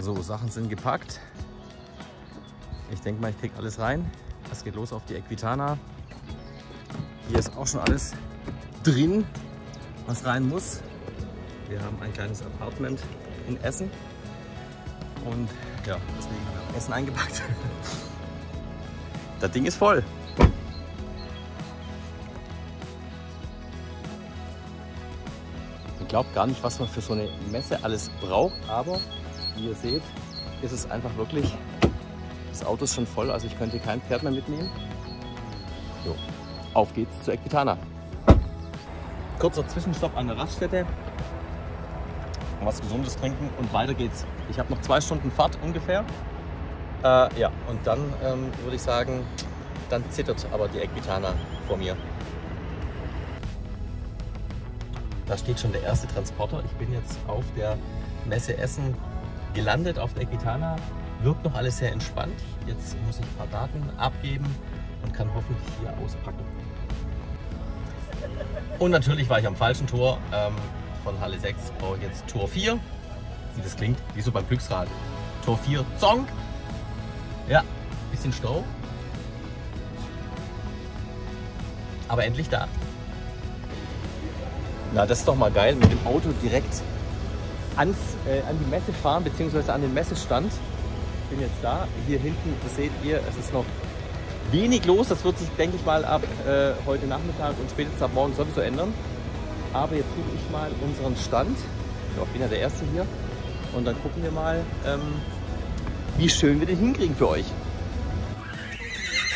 So, Sachen sind gepackt. Ich denke mal, ich kriege alles rein. Es geht los auf die Equitana. Hier ist auch schon alles drin, was rein muss. Wir haben ein kleines Apartment in Essen. Und ja, deswegen haben wir Essen eingepackt. Das Ding ist voll. Man glaubt gar nicht, was man für so eine Messe alles braucht, aber wie ihr seht, ist es einfach wirklich, das Auto ist schon voll, also ich könnte kein Pferd mehr mitnehmen. So, auf geht's zur Equitana. Kurzer Zwischenstopp an der Raststätte. Was Gesundes trinken und weiter geht's. Ich habe noch zwei Stunden Fahrt ungefähr. Äh, ja, und dann ähm, würde ich sagen, dann zittert aber die Equitana vor mir. Da steht schon der erste Transporter. Ich bin jetzt auf der Messe Essen gelandet, auf der Equitana. Wirkt noch alles sehr entspannt. Jetzt muss ich ein paar Daten abgeben und kann hoffentlich hier auspacken. Und natürlich war ich am falschen Tor. Ähm, von Halle 6 brauche ich jetzt Tor 4. Wie das klingt, wie so beim Glücksrad. Tor 4, Zonk. Ja, bisschen Stau. Aber endlich da. Na, das ist doch mal geil, mit dem Auto direkt ans, äh, an die Messe fahren, beziehungsweise an den Messestand. Ich bin jetzt da. Hier hinten seht ihr, es ist noch wenig los. Das wird sich, denke ich mal, ab äh, heute Nachmittag und spätestens ab morgen sowieso ändern. Aber jetzt suche ich mal unseren Stand. Ich bin ja der Erste hier. Und dann gucken wir mal, ähm, wie schön wir den hinkriegen für euch.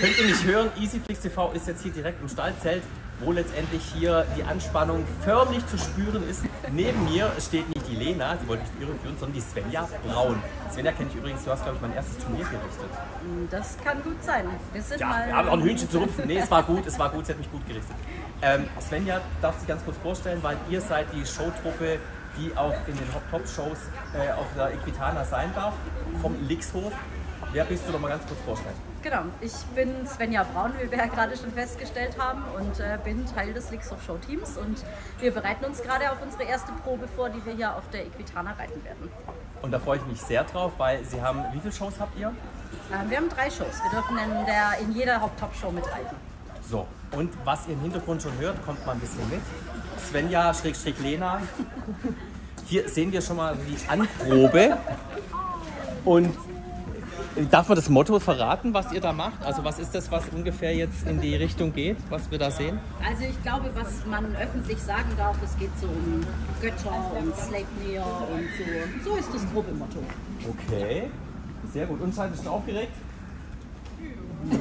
Könnt ihr mich hören? Easyflix TV ist jetzt hier direkt im Stallzelt, wo letztendlich hier die Anspannung förmlich zu spüren ist. Neben mir steht die Lena, die wollte mich irreführen, sondern die Svenja Braun. Svenja kenne ich übrigens, du hast glaube ich mein erstes Turnier gerichtet. Das kann gut sein. Wir sind Ja, mal wir haben auch ein Hühnchen zu rupfen. Nee, es war gut, es war gut, sie hat mich gut gerichtet. Ähm, Svenja darf sich ganz kurz vorstellen, weil ihr seid die Showtruppe, die auch in den Top-Shows äh, auf der Equitana sein darf, vom Lixhof. Wer bist du noch mal ganz kurz vorstellen? Genau, ich bin Svenja Braun, wie wir ja gerade schon festgestellt haben, und äh, bin Teil des Lixof Show Teams. Und wir bereiten uns gerade auf unsere erste Probe vor, die wir hier auf der Equitana reiten werden. Und da freue ich mich sehr drauf, weil Sie haben, wie viele Shows habt ihr? Ähm, wir haben drei Shows. Wir dürfen in, der, in jeder Haupt-Top-Show mitreiten. So, und was ihr im Hintergrund schon hört, kommt mal ein bisschen mit. Svenja, Schrägstrich Lena. Hier sehen wir schon mal die Anprobe. Und darf man das Motto verraten, was ihr da macht? Also was ist das, was ungefähr jetzt in die Richtung geht, was wir da sehen? Also ich glaube, was man öffentlich sagen darf, es geht so um Götter und Sleipnir und so. So ist das grobe Motto. Okay, sehr gut. Und seid ihr schon aufgeregt? Es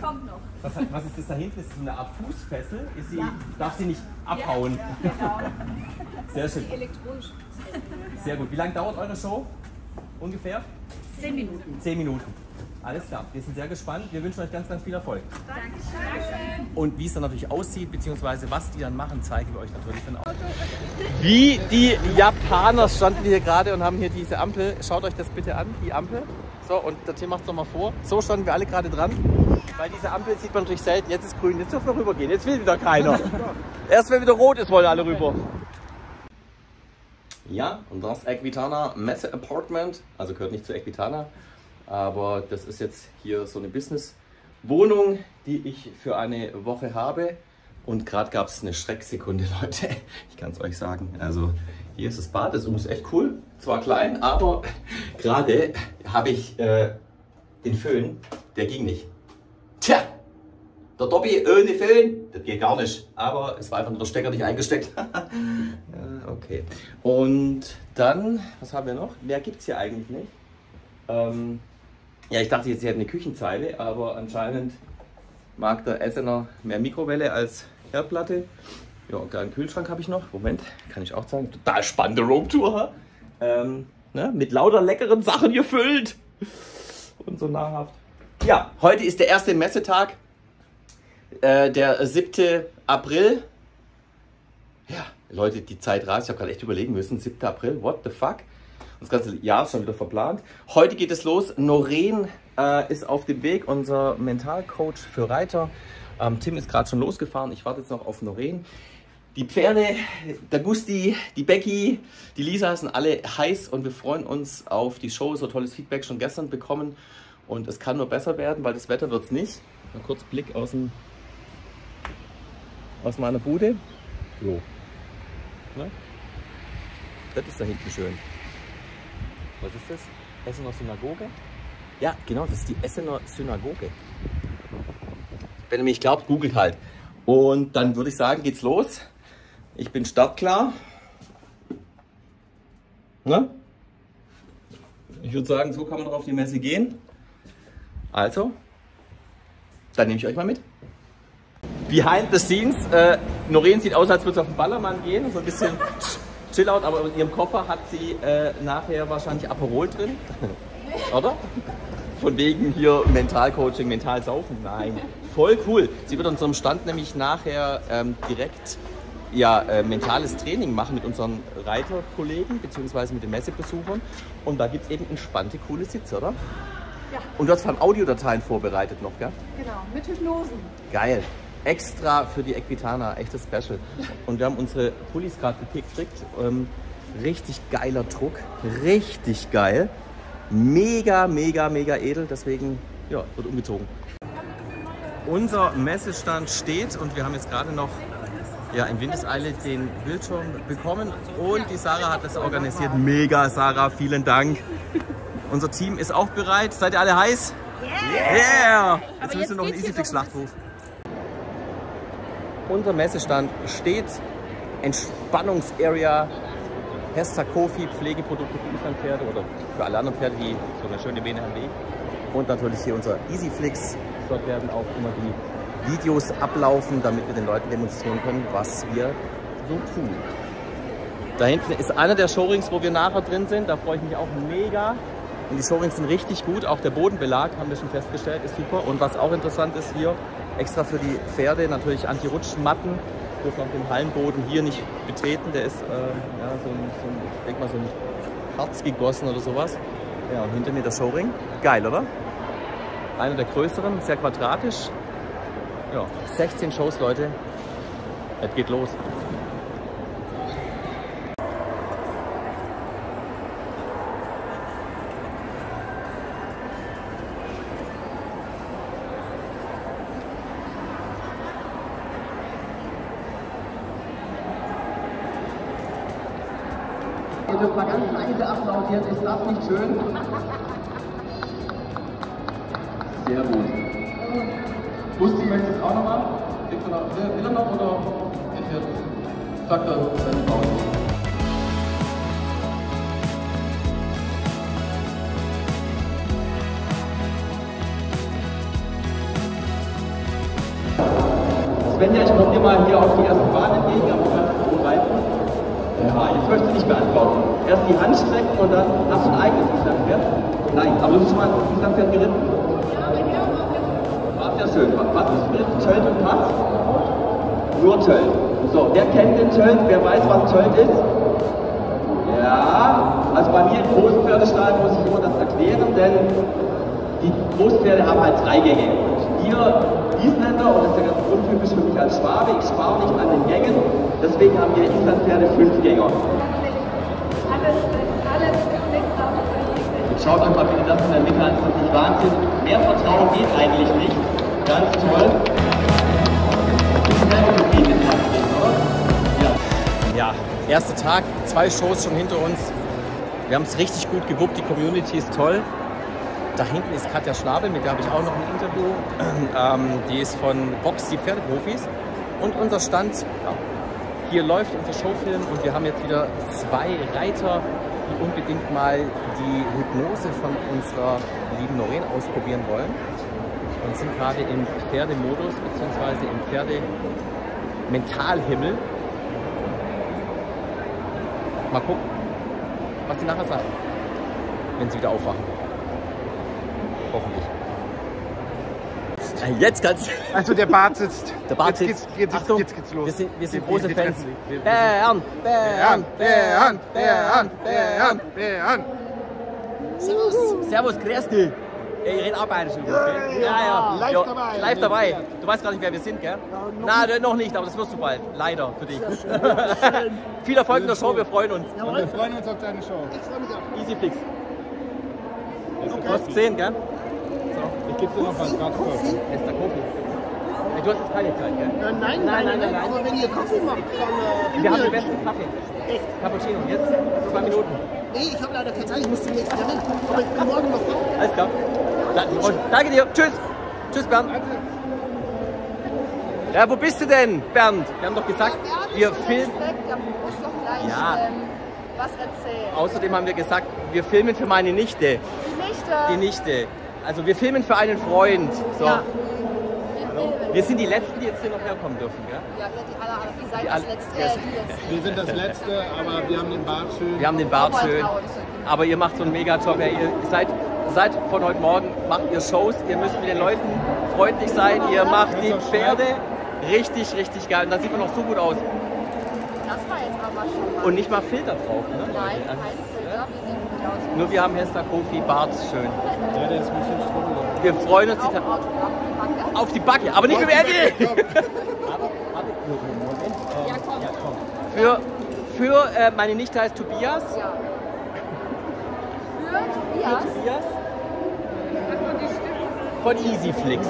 kommt noch. Was, was ist das da hinten? Ist das eine Art Fußfessel? Ist sie, Darf sie nicht abhauen? Genau. Sehr schön. Elektronisch. Sehr gut. Wie lange dauert eure Show? Ungefähr? Zehn Minuten. Zehn Minuten. Alles klar, wir sind sehr gespannt. Wir wünschen euch ganz, ganz viel Erfolg. Dankeschön. Und wie es dann natürlich aussieht, beziehungsweise was die dann machen, zeigen wir euch natürlich dann auch. Wie die Japaner standen wir hier gerade und haben hier diese Ampel. Schaut euch das bitte an, die Ampel. So, und der Tim macht es nochmal vor. So standen wir alle gerade dran. Bei dieser Ampel sieht man natürlich selten. Jetzt ist grün, jetzt dürfen wir rübergehen. Jetzt will wieder keiner. Erst wenn wieder rot ist, wollen alle rüber. Ja, und das Equitana Messe Apartment. Also gehört nicht zu Equitana, aber das ist jetzt hier so eine Business-Wohnung, die ich für eine Woche habe. Und gerade gab es eine Schrecksekunde, Leute. Ich kann es euch sagen. Also hier ist das Bad, das ist echt cool. Zwar klein, aber gerade habe ich äh, den Föhn, der ging nicht. Tja, der Dobby ohne Föhn, das geht gar nicht. Aber es war einfach nur der Stecker nicht eingesteckt. okay. Und dann, was haben wir noch? Mehr gibt es hier eigentlich nicht. Ähm, ja, ich dachte jetzt, sie hätten eine Küchenzeile, aber anscheinend mag der Essener mehr Mikrowelle als Herdplatte. Ja, einen kleinen Kühlschrank habe ich noch. Moment, kann ich auch zeigen. Total spannende Roomtour. Ähm, ne, mit lauter leckeren Sachen gefüllt. Und so nahrhaft. Ja, heute ist der erste Messetag. Äh, der 7. April. Ja, Leute, die Zeit rast. Ich habe gerade echt überlegen müssen. 7. April, what the fuck? Das ganze Jahr ist schon wieder verplant. Heute geht es los. Noreen äh, ist auf dem Weg, unser Mentalcoach für Reiter. Ähm, Tim ist gerade schon losgefahren. Ich warte jetzt noch auf Noreen. Die Pferde, der Gusti, die Becky, die Lisa sind alle heiß und wir freuen uns auf die Show. So tolles Feedback schon gestern bekommen und es kann nur besser werden, weil das Wetter wird es nicht. Mal kurz Blick aus, dem, aus meiner Bude. So. Ne? Das ist da hinten schön. Was ist das? Essener Synagoge? Ja, genau, das ist die Essener Synagoge. Wenn ihr mich glaubt, googelt halt. Und dann würde ich sagen, geht's los. Ich bin startklar. Ne? Ich würde sagen, so kann man auf die Messe gehen. Also, dann nehme ich euch mal mit. Behind the scenes, äh, Noreen sieht aus, als würde es auf den Ballermann gehen, so ein bisschen chill out, aber in ihrem Koffer hat sie äh, nachher wahrscheinlich Aperol drin. Oder? Von wegen hier Mentalcoaching, mental saufen. Nein, voll cool. Sie wird unserem Stand nämlich nachher ähm, direkt ja, äh, mentales Training machen mit unseren Reiterkollegen bzw. mit den Messebesuchern. Und da gibt es eben entspannte, coole Sitze, oder? Ja. Und du hast vor allem Audiodateien vorbereitet noch, gell? Genau, mit Hypnosen. Geil. Extra für die Equitana, echtes Special. Und wir haben unsere Pullis gerade gekriegt. Ähm, richtig geiler Druck, richtig geil. Mega, mega, mega edel, deswegen ja, wird umgezogen. Unser Messestand steht und wir haben jetzt gerade noch ja, in Windeseile den Bildschirm bekommen und die Sarah hat das organisiert. Mega, Sarah, vielen Dank. Unser Team ist auch bereit. Seid ihr alle heiß? Yeah! yeah. Jetzt müssen wir noch einen Easyfix-Schlachtruf. Unser Messestand steht. Entspannungsarea. Hester Kofi, Pflegeprodukte für Islandpferde oder für alle anderen Pferde, die so eine schöne Vene haben wie ich. Und natürlich hier unser Easyflix. Dort werden auch immer die Videos ablaufen, damit wir den Leuten demonstrieren können, was wir so tun. Da hinten ist einer der Showrings, wo wir nachher drin sind. Da freue ich mich auch mega. Und die Showrings sind richtig gut. Auch der Bodenbelag, haben wir schon festgestellt, ist super. Und was auch interessant ist hier, extra für die Pferde natürlich Anti-Rutschmatten. Dürfen auch den Hallenboden hier nicht betreten. Der ist äh, ja, so ein, so ein, ich denke mal, so ein Harz gegossen oder sowas. Ja, und hinter mir der Showring. Geil, oder? Einer der größeren, sehr quadratisch. Ja, 16 Shows, Leute. Es geht los. Ihr dürft mal ganz leise applaudieren, ist das nicht schön? Sehr gut. Busti möchte es auch nochmal? Will er noch oder ist jetzt? Sagt er, seine Pause. Svenja, ich komme dir mal hier auf die erste Bahn entgegen, Ja, jetzt möchtest du nicht beantworten. Erst die Hand strecken und dann hast du ein eigenes Islandpferd? Nein, aber du bist schon mal ein Islandpferd geritten. War sehr schön. Was ist mit Tölt und Pass? Nur Tölt. So, wer kennt den Tölt? Wer weiß, was Tölt ist? Ja, also bei mir im großen Pferdestall muss ich immer das erklären, denn die Großpferde haben halt drei Gänge. Und wir Isländer, und das ist ja ganz untypisch für mich als Schwabe, ich spare nicht an den Gängen, deswegen haben wir Islandpferde Fünfgänger. Und schaut euch mal bitte das in der Mitte an, das ist nicht Wahnsinn. Mehr Vertrauen geht eigentlich nicht. Ganz toll. Ja, erster Tag, zwei Shows schon hinter uns. Wir haben es richtig gut gewuppt, die Community ist toll. Da hinten ist Katja Schnabel, mit der habe ich auch noch ein Interview. Ähm, die ist von Box, die Pferdeprofis. Und unser Stand, ja, hier läuft unser Showfilm und wir haben jetzt wieder zwei Reiter, die unbedingt mal die Hypnose von unserer lieben Noreen ausprobieren wollen. Und sind gerade im Pferdemodus bzw. im Pferde-Mentalhimmel. Mal gucken, was sie nachher sagen, wenn sie wieder aufwachen. Hoffentlich. Äh, Jetzt kannst Also der Bart sitzt. Der Bart jetzt sitzt. Geht's, jetzt, Achtung, jetzt geht's los. Wir sind, wir sind große wir Fans. Wir- Bern, Bären, Bären, Bären, Bären, Bären. Servus, Servus, grüß dich. Ja, ihr redet auch bayerisch übrigens, gell? Ja, ja. Live Ja, dabei. Live dabei. Du weißt gar nicht, wer wir sind, gell? Na, ne, noch nicht, aber das wirst du bald. Leider für dich. Viel Erfolg in der Show, wir freuen uns. Und wir freuen uns auf deine Show. Ich freue mich auch. Easy Fix. Du hast gesehen, gell? Ich gebe dir noch was ganz kurz. Esther Kofi. Ey, Du hast jetzt keine Zeit, gell? Äh, nein, nein, nein, nein, Aber wenn ihr Kaffee macht, dann äh, Wir haben den besten Kaffee. Echt? Cappuccino. Jetzt zwei Minuten. Nee, ich habe leider keine Zeit. Ich muss zum nächsten Termin. Aber ich bin morgen noch da. Alles klar. Danke, danke dir. Tschüss. Tschüss, Bernd. Ja, wo bist du denn, Bernd? Wir haben doch gesagt, wir filmen. Der muss doch gleich Ja. ähm, was erzählen. Außerdem haben wir gesagt, wir filmen für meine Nichte. Die Nichte. Die Nichte. Also wir filmen für einen Freund. So. Ja. Wir sind die Letzten, die jetzt hier noch herkommen dürfen, gell? Ja, die aller, aller, ihr seid Die das letzte. Yes. Äh, die jetzt. Wir sind das Letzte, aber wir haben den Bart schön. Wir haben den Bart schön. Aber ihr macht so einen Mega-Job. ey. Ihr seid, seid von heute Morgen, macht ihr Shows, ihr müsst mit den Leuten freundlich sein, ihr macht die Pferde richtig, richtig geil. Und dann sieht man noch so gut aus. Das war jetzt aber schon mal. Und nicht mal Filter drauf, ne? Nein, Also, kein Filter. Wir sehen gut aus. Nur wir haben Hester Kofi, Bart schön. Ja, der ist ein bisschen strubbelig. Wir freuen uns Auch die auf die Backe, aber nicht mit dem Ja, komm. ja, komm. Für, für äh, meine Nichte heißt Tobias. Ja. Für Für Tobias. Tobias. Von Easyflix.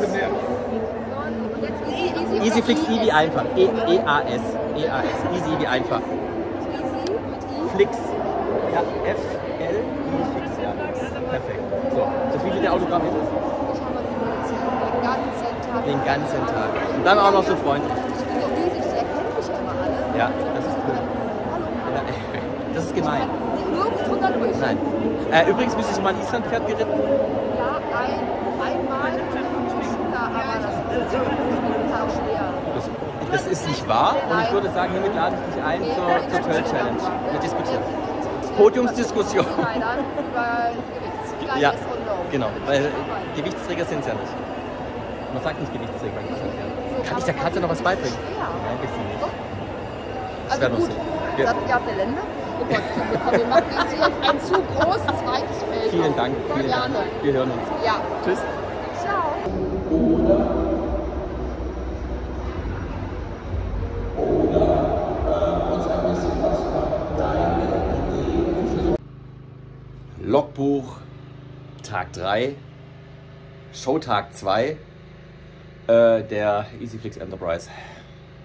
Easy, easy. Easyflix, I wie einfach. E- E-A-S. E-A-S. Easy wie einfach. Easy mit I. Flix. Ja, F-L-I-X. Ja. Perfekt. So, das wie der Autogramm ist es? Den ganzen Tag. Und dann auch noch so freundlich. Ich bin so riesig, der kennt mich immer alle. Ja, das ist cool. Ja, Das ist gemein. Nirgends drunter durch. Nein. Äh, übrigens bist du schon mal ein Islandpferd geritten. Ja, ein, einmal für eine Schule, aber das ist total schwer. Das, das ist nicht wahr und ich würde sagen, hiermit lade ich dich ein zur, zur Trail Challenge. Wir diskutieren. Podiumsdiskussion. Ja, genau, weil Gewichtsträger sind es ja nicht. Man sagt nicht Gewichtsträger. Kann ich der Katze noch was beibringen? Nein, bisschen nicht. Also werden uns gut, sehen. Wir- sagt ihr auf der Lände? Oh Gott, wir machen jetzt hier ein zu großes weites Feld. Vielen Dank. Vielen Dank. Wir hören uns. Ja, Tschüss. Logbuch Tag 3, Showtag 2 äh, der EasyFlix Enterprise.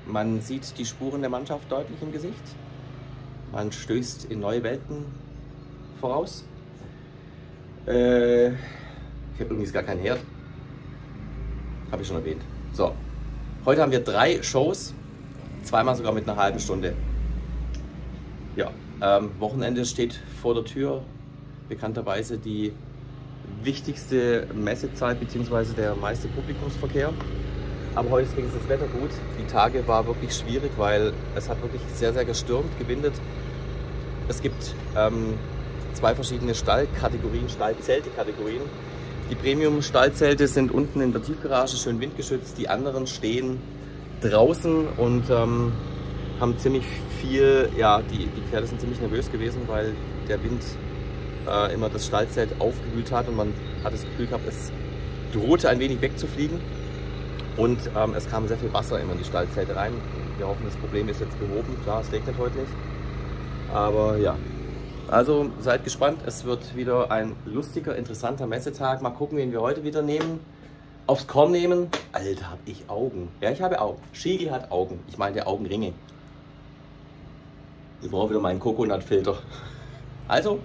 Man sieht die Spuren der Mannschaft deutlich im Gesicht. Man stößt in neue Welten voraus. Äh, ich habe übrigens gar keinen Herd. Habe ich schon erwähnt. So, heute haben wir drei Shows, zweimal sogar mit einer halben Stunde. Ja, ähm, Wochenende steht vor der Tür. Bekannterweise die wichtigste Messezeit bzw. der meiste Publikumsverkehr. Aber heute ist das Wetter gut. Die Tage war wirklich schwierig, weil es hat wirklich sehr, sehr gestürmt, gewindet. Es gibt ähm, zwei verschiedene Stallkategorien, Stallzelte-Kategorien. Die Premium-Stallzelte sind unten in der Tiefgarage schön windgeschützt. Die anderen stehen draußen und ähm, haben ziemlich viel, ja, die, die Pferde sind ziemlich nervös gewesen, weil der Wind äh, immer das Stallzelt aufgewühlt hat und man hat das Gefühl gehabt, es drohte ein wenig wegzufliegen. Und ähm, es kam sehr viel Wasser immer in die Stallzelte rein. Wir hoffen, das Problem ist jetzt behoben. Klar, es regnet heute nicht. Aber ja. Also seid gespannt. Es wird wieder ein lustiger, interessanter Messetag. Mal gucken, wen wir heute wieder nehmen. Aufs Korn nehmen. Alter, hab ich Augen. Ja, ich habe Augen. Schiegel hat Augen. Ich meinte Augenringe. Ich brauche wieder meinen Coconut-Filter. Also,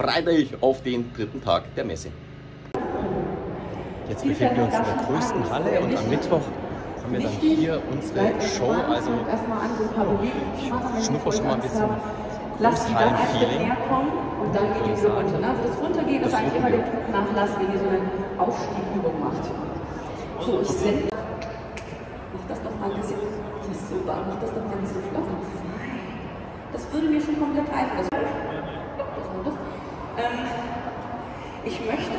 euch auf den dritten Tag der Messe. Jetzt befinden wir uns in der größten Halle und am Mittwoch haben wir dann hier unsere Show. Also ich schnupper schon mal ein bisschen Großhallen-Feeling. Und dann geht die Übung runter. ne? Also das Runtergehen ist eigentlich immer der Drucknachlass, wenn ihr so eine Aufstiegübung macht. So, ich sende. Mach das doch mal ein bisschen. Das ist super. Mach das doch mal ein bisschen flotter. Das würde mir schon komplett reichen. Also, das das. Ähm, ich möchte,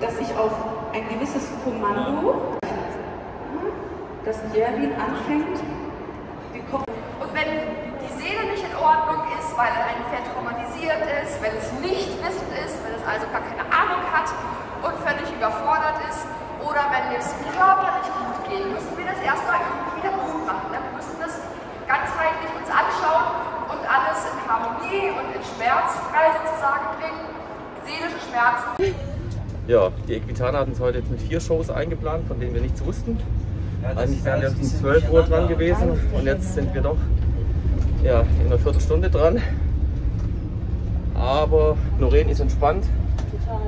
dass ich auf ein gewisses Kommando, dass Jerwin anfängt, die Kopf Und wenn die Seele nicht in Ordnung ist, weil ein Pferd traumatisiert ist, wenn es nicht wissend ist, wenn es also gar keine Ahnung hat und völlig überfordert ist oder wenn es körperlich gut geht, müssen wir das erstmal irgendwie wieder gut machen. Ne? Wir müssen das ganzheitlich uns anschauen und alles in Harmonie und in schmerzfrei sozusagen bringen. Seelische Schmerzen. Ja, die Equitana hat uns heute jetzt mit vier Shows eingeplant, von denen wir nichts wussten. Eigentlich wären wir um 12 Uhr dran gewesen und jetzt sind wir doch ja, in einer Viertelstunde dran. Aber Noreen ist entspannt.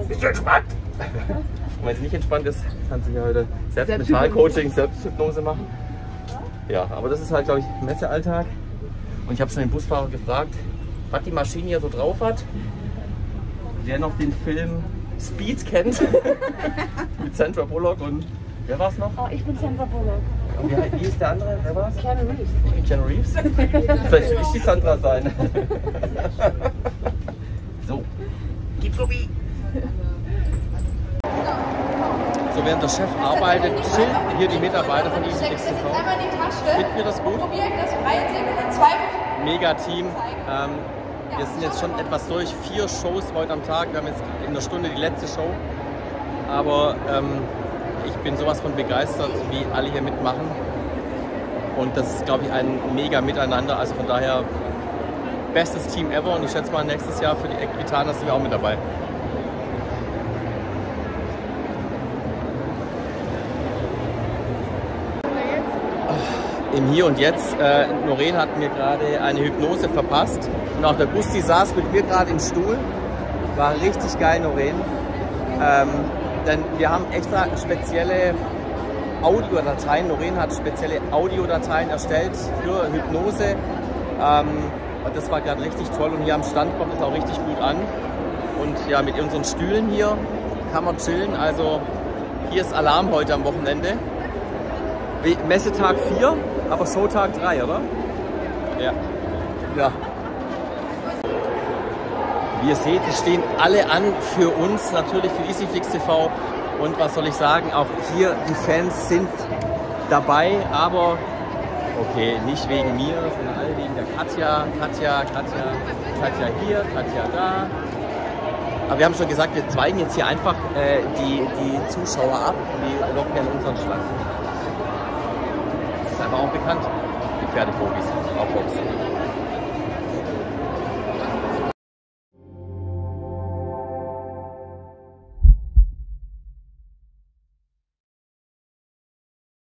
Bist du entspannt? Wenn sie nicht entspannt ist, kann sie ja heute selbst Mentalcoaching, Selbsthypnose machen. Ja, aber das ist halt, glaube ich, Messealltag. Und ich habe schon den Busfahrer gefragt, was die Maschine hier so drauf hat. Wer noch den Film Speed kennt, mit Sandra Bullock und wer war es noch? Oh, ich bin Sandra Bullock. Wie, wie ist der andere? Wer war es? Keanu Reeves. Keanu Reeves. Vielleicht will ich die Sandra sein. so. Gib Ruby. So, während der Chef arbeitet, chillen hier die Mitarbeiter von Easy Fix TV. Einmal in die Tasche. Finden wir das gut? Probieren das freie Singen in. Mega Team. Ähm, wir sind jetzt schon etwas durch. Vier Shows heute am Tag. Wir haben jetzt in einer Stunde die letzte Show. Aber ähm, ich bin sowas von begeistert, wie alle hier mitmachen. Und das ist, glaube ich, ein mega Miteinander. Also von daher, bestes Team ever. Und ich schätze mal, nächstes Jahr für die Equitaner sind wir auch mit dabei. Im Hier und Jetzt. Äh, Noreen hat mir gerade eine Hypnose verpasst. Und auch der Gusti saß mit mir gerade im Stuhl. War richtig geil, Noreen. Ähm, denn wir haben extra spezielle Audiodateien. Noreen hat spezielle Audiodateien erstellt für Hypnose. Ähm, und das war gerade richtig toll. Und hier am Stand kommt es auch richtig gut an. Und ja, mit unseren Stühlen hier kann man chillen. Also hier ist Alarm heute am Wochenende. Messetag 4, aber Showtag 3, oder? Ja. Ja. Wie ihr seht, die stehen alle an für uns, natürlich für EasyFlix TV. Und was soll ich sagen, auch hier die Fans sind dabei, aber okay, nicht wegen mir, sondern alle wegen der Katja, Katja, Katja, Katja hier, Katja da. Aber wir haben schon gesagt, wir zweigen jetzt hier einfach äh, die, die Zuschauer ab, die locken unseren Stand. Das ist einfach auch bekannt, die Pferdeprofis, auch Boxen.